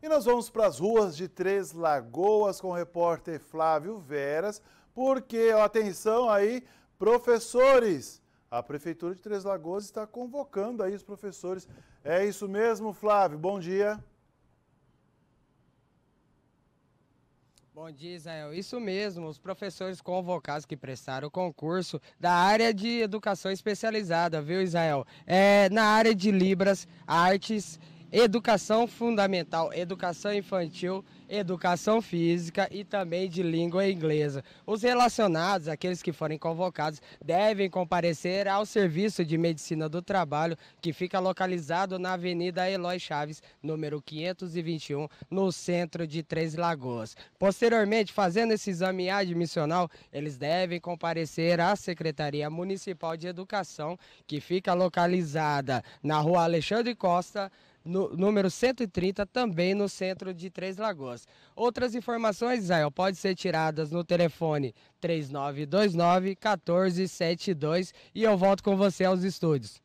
E nós vamos para as ruas de Três Lagoas com o repórter Flávio Veras, porque, atenção aí, professores, a Prefeitura de Três Lagoas está convocando aí os professores. É isso mesmo, Flávio, bom dia. Bom dia, Israel. Isso mesmo, os professores convocados que prestaram o concurso da área de educação especializada, viu, Israel? É, na área de Libras, Artes educação fundamental, educação infantil, educação física e também de língua inglesa. Os relacionados, aqueles que forem convocados, devem comparecer ao Serviço de Medicina do Trabalho, que fica localizado na Avenida Eloy Chaves, número 521, no centro de Três Lagoas. Posteriormente, fazendo esse exame admissional, eles devem comparecer à Secretaria Municipal de Educação, que fica localizada na Rua Alexandre Costa, no, número 130, também no centro de Três Lagoas. Outras informações, Israel, podem ser tiradas no telefone 3929 1472 e eu volto com você aos estúdios.